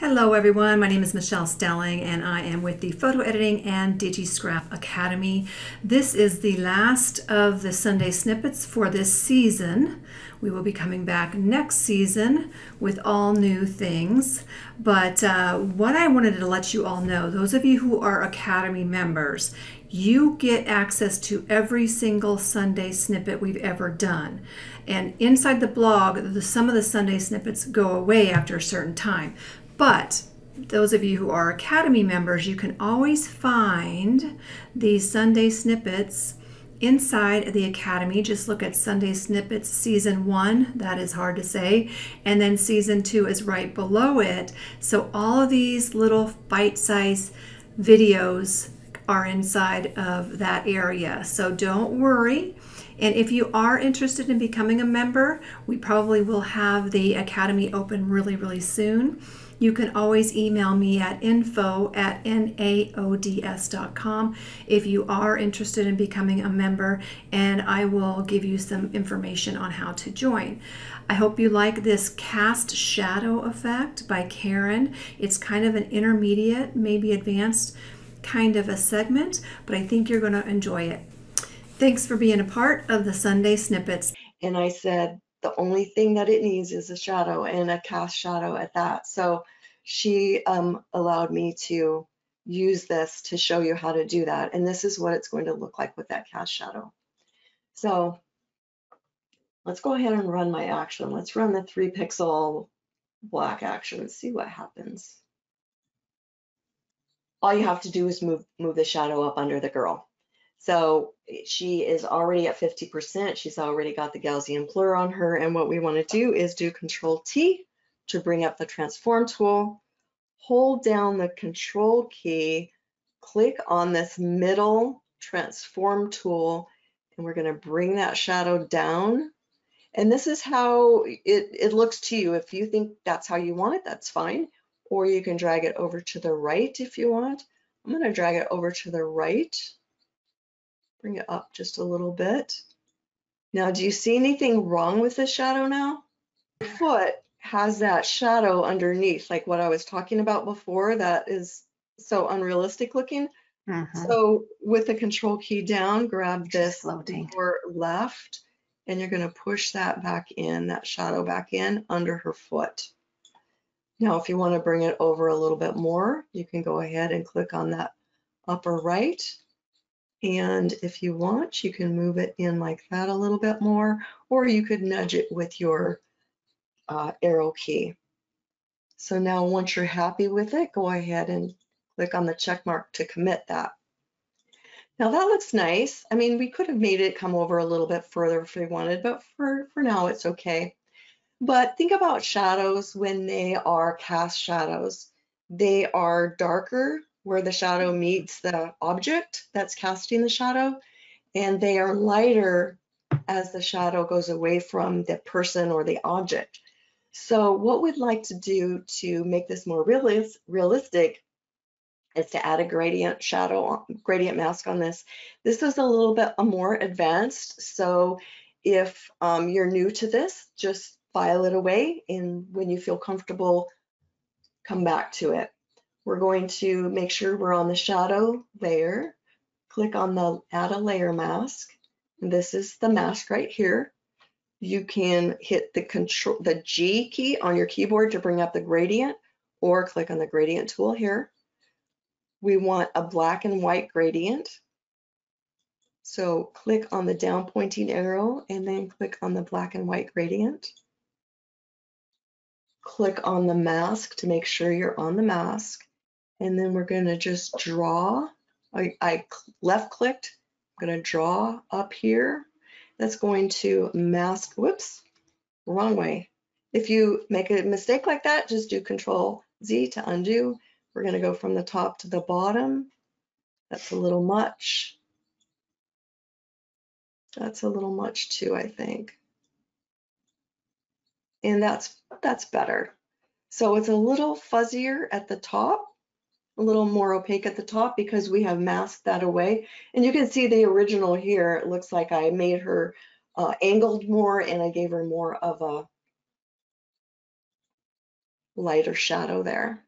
Hello everyone, my name is Michelle Stelling and I am with the Photo Editing and DigiScrap Academy. This is the last of the Sunday snippets for this season. We will be coming back next season with all new things. But uh, what I wanted to let you all know, those of you who are Academy members, you get access to every single Sunday snippet we've ever done. And inside the blog, the, some of the Sunday snippets go away after a certain time. But those of you who are Academy members, you can always find these Sunday snippets inside the Academy. Just look at Sunday Snippets Season 1, that is hard to say, and then Season 2 is right below it. So all of these little bite-sized videos are inside of that area. So don't worry. And if you are interested in becoming a member, we probably will have the Academy open really, really soon. You can always email me at info at naods.com if you are interested in becoming a member, and I will give you some information on how to join. I hope you like this cast shadow effect by Karen. It's kind of an intermediate, maybe advanced kind of a segment, but I think you're going to enjoy it. Thanks for being a part of the Sunday Snippets. And I said, the only thing that it needs is a shadow and a cast shadow at that. So she um, allowed me to use this to show you how to do that. And this is what it's going to look like with that cast shadow. So let's go ahead and run my action. Let's run the three pixel black action and see what happens. All you have to do is move, move the shadow up under the girl. So she is already at 50%. She's already got the Gaussian blur on her. And what we want to do is do Control T to bring up the transform tool. Hold down the control key, click on this middle transform tool, and we're going to bring that shadow down. And this is how it, it looks to you. If you think that's how you want it, that's fine. Or you can drag it over to the right if you want. I'm going to drag it over to the right bring it up just a little bit. Now, do you see anything wrong with this shadow now? Foot has that shadow underneath, like what I was talking about before, that is so unrealistic looking. Mm-hmm. So with the control key down, grab this lower left, and you're gonna push that back in, that shadow back in under her foot. Now, if you wanna bring it over a little bit more, you can go ahead and click on that upper right and if you want, you can move it in like that a little bit more, or you could nudge it with your uh, arrow key. So now once you're happy with it, go ahead and click on the check mark to commit that. Now that looks nice. I mean, we could have made it come over a little bit further if we wanted, but for, for now it's okay. But think about shadows when they are cast shadows. They are darker where the shadow meets the object that's casting the shadow, and they are lighter as the shadow goes away from the person or the object. So what we'd like to do to make this more realis realistic is to add a gradient shadow, gradient mask on this. This is a little bit more advanced, so if um, you're new to this, just file it away, and when you feel comfortable, come back to it. We're going to make sure we're on the shadow layer, click on the add a layer mask. And This is the mask right here. You can hit the control, the G key on your keyboard to bring up the gradient or click on the gradient tool here. We want a black and white gradient. So click on the down pointing arrow and then click on the black and white gradient. Click on the mask to make sure you're on the mask. And then we're going to just draw. I, I left clicked. I'm going to draw up here. That's going to mask, whoops, wrong way. If you make a mistake like that, just do Control Z to undo. We're going to go from the top to the bottom. That's a little much. That's a little much too, I think. And that's that's better. So it's a little fuzzier at the top a little more opaque at the top because we have masked that away. And you can see the original here, it looks like I made her uh, angled more and I gave her more of a lighter shadow there.